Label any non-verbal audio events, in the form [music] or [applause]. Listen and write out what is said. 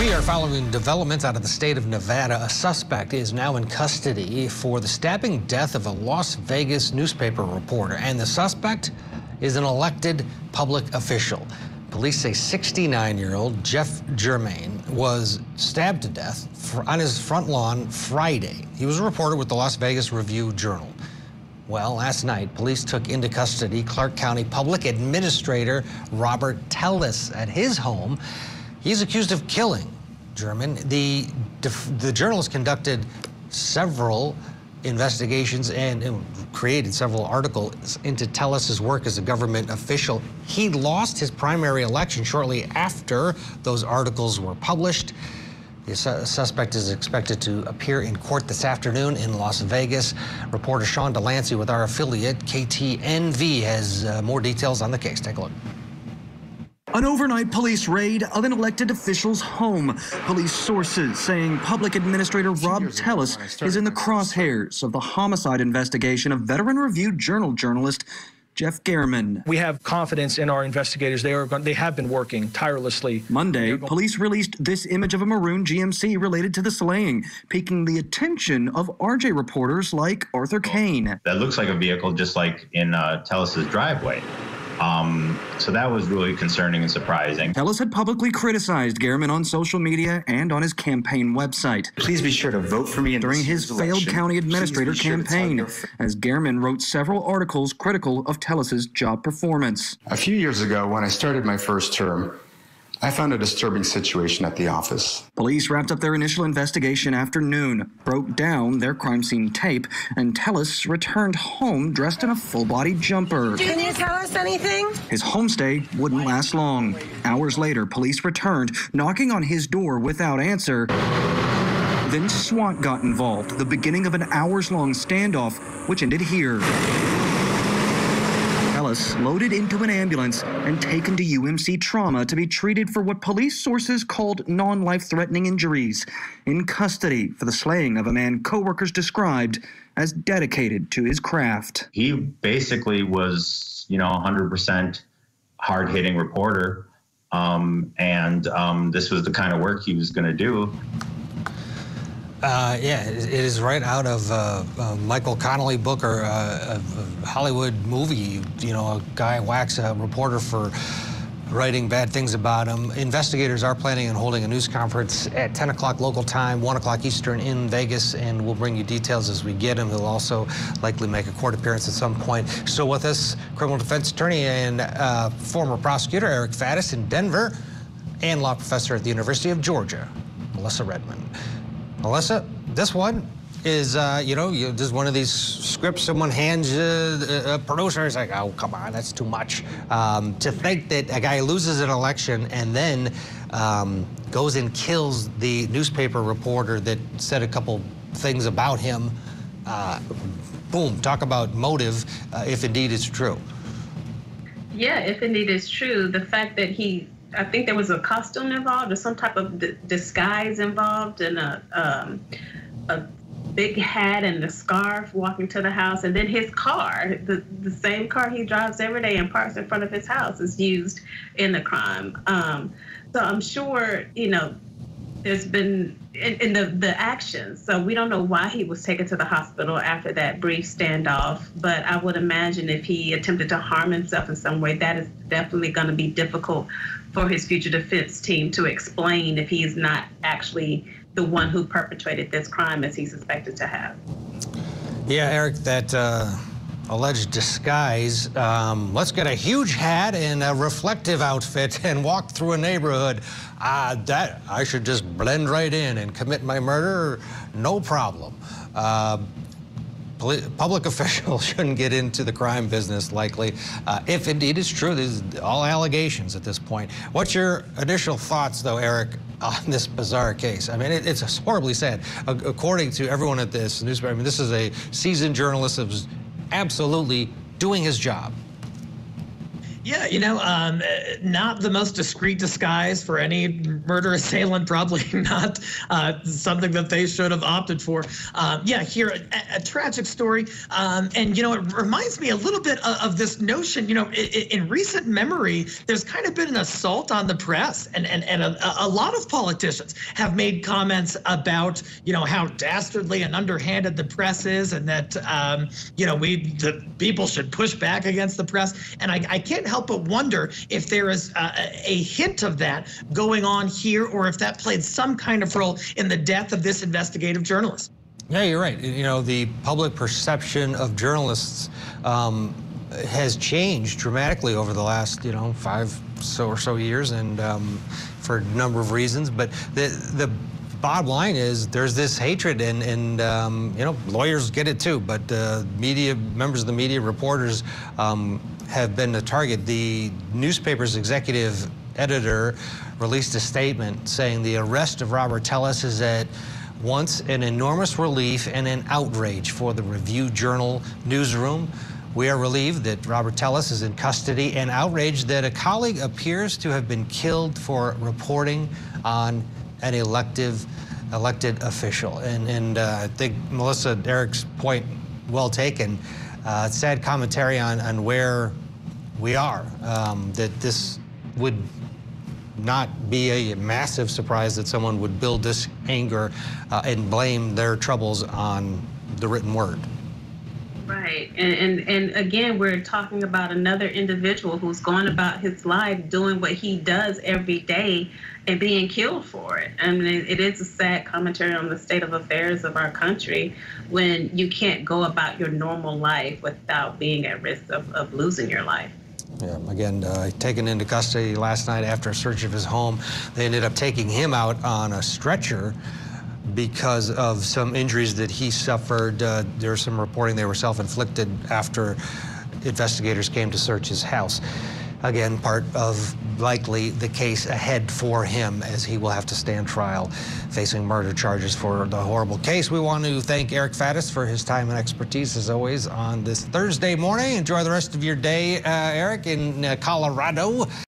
We are following developments out of the state of Nevada. A suspect is now in custody for the stabbing death of a Las Vegas newspaper reporter. And the suspect is an elected public official. Police say 69-year-old Jeff German was stabbed to death on his front lawn Friday. He was a reporter with the Las Vegas Review-Journal. Well, last night, police took into custody Clark County Public Administrator Robert Telles at his home. He's accused of killing German. The, the journalist conducted several investigations and, and, created several articles into Telles's work as a government official. He lost his primary election shortly after those articles were published. The su suspect is expected to appear in court this afternoon in Las Vegas. Reporter Sean Delancey with our affiliate KTNV has uh, more details on the case. Take a look. An overnight police raid of an elected official's home. Police sources saying public administrator Rob Telles is in the crosshairs of the homicide investigation of Veteran Review Journal journalist Jeff German. We have confidence in our investigators. They are they have been working tirelessly. Monday, police released this image of a maroon GMC related to the slaying, piquing the attention of RJ reporters like Arthur Kane. That looks like a vehicle just like in uh, Telles's driveway. Um, so that was really concerning and surprising. Telles had publicly criticized German on social media and on his campaign website. Please be sure to vote for me during his failed election. county administrator sure campaign, as German wrote several articles critical of Telles's job performance. A few years ago, when I started my first term, I found a disturbing situation at the office. Police wrapped up their initial investigation after noon, broke down their crime scene tape, and Telles returned home dressed in a full body jumper. Can you tell us anything? His homestay wouldn't last long. Hours later, police returned, knocking on his door without answer. Then SWAT got involved, the beginning of an hours long standoff, which ended here loaded into an ambulance and taken to UMC trauma to be treated for what police sources called non-life threatening injuries in custody for the slaying of a man coworkers described as dedicated to his craft. He basically was, you know, 100% hard-hitting reporter um, and um, this was the kind of work he was going to do. Uh, yeah, it is right out of uh, uh, Michael Connelly book or uh, a Hollywood movie. You know, a guy whacks a reporter for writing bad things about him. Investigators are planning on holding a news conference at 10 o'clock local time, 1 o'clock Eastern in Vegas, and we'll bring you details as we get them. He'll also likely make a court appearance at some point. So with us, criminal defense attorney and uh, former prosecutor Eric Faddis in Denver, and law professor at the University of Georgia, Melissa Redmond. Melissa, this one is, uh, you know, you, just one of these scripts someone hands a, a producer It's like, oh, come on, that's too much. Um, to think that a guy loses an election and then um, goes and kills the newspaper reporter that said a couple things about him, uh, boom, talk about motive, uh, if indeed it's true. Yeah, if indeed it's true, the fact that he I think there was a costume involved or some type of disguise involved and a um, a big hat and a scarf walking to the house. And then his car the, the same car he drives every day and parks in front of his house is used in the crime. Um, so i'm sure you know there's been in, in, the the actions. So we don't know why he was taken to the hospital after that brief standoff. But I would imagine if he attempted to harm himself in some way, that is definitely going to be difficult for his future defense team to explain if he's not actually the one who perpetrated this crime as he's suspected to have. Yeah, Eric, that. Uh alleged disguise. Um, let's get a huge hat and a reflective outfit and walk through a neighborhood. Uh, that I should just blend right in and commit my murder, no problem. Uh, public [laughs] officials shouldn't get into the crime business likely, uh, if indeed it's true. These all allegations at this point. What's your initial thoughts, though, Eric, on this bizarre case? I mean, it, it's horribly sad. According to everyone at this newspaper, I mean, this is a seasoned journalist absolutely doing his job. Yeah, you know, um, not the most discreet disguise for any murder assailant. Probably [laughs] not uh, something that they should have opted for. Um, yeah, here a, a tragic story, um, and you know, it reminds me a little bit of, of this notion. You know, in, in, recent memory, there's kind of been an assault on the press, and and and a, a lot of politicians have made comments about you know how dastardly and underhanded the press is, and that um, you know we the people should push back against the press. And I, I can't help but wonder if there is a, a hint of that going on here or if that played some kind of role in the death of this investigative journalist. Yeah, you're right. You know, the public perception of journalists um, has changed dramatically over the last, you know, five so or so years, and um, for a number of reasons. But the the bottom line is there's this hatred, and and um, you know, lawyers get it too. But uh, media members of the media, reporters, um, have been the target. The newspaper's executive editor released a statement saying the arrest of Robert Telles is at once an enormous relief and an outrage for the Review Journal newsroom. We are relieved that Robert Telles is in custody and outraged that a colleague appears to have been killed for reporting on an elective elected official. And, and uh, I think Melissa Eric's point well taken uh, sad commentary on, on where we are. Um, that this would not be a massive surprise that someone would build this anger uh, and blame their troubles on the written word. Right. And, and and again, we're talking about another individual who's going about his life doing what he does every day and being killed for it. I mean, it is a sad commentary on the state of affairs of our country when you can't go about your normal life without being at risk of, of losing your life. Yeah, again, uh, taken into custody last night after a search of his home. They ended up taking him out on a stretcher because of some injuries that he suffered. Uh, some reporting they were self-inflicted after investigators came to search his house. Again, part of likely the case ahead for him as he will have to stand trial facing murder charges for the horrible case. We want to thank Eric Faddis for his time and expertise as always on this Thursday morning. Enjoy the rest of your day, uh, Eric, in uh, Colorado.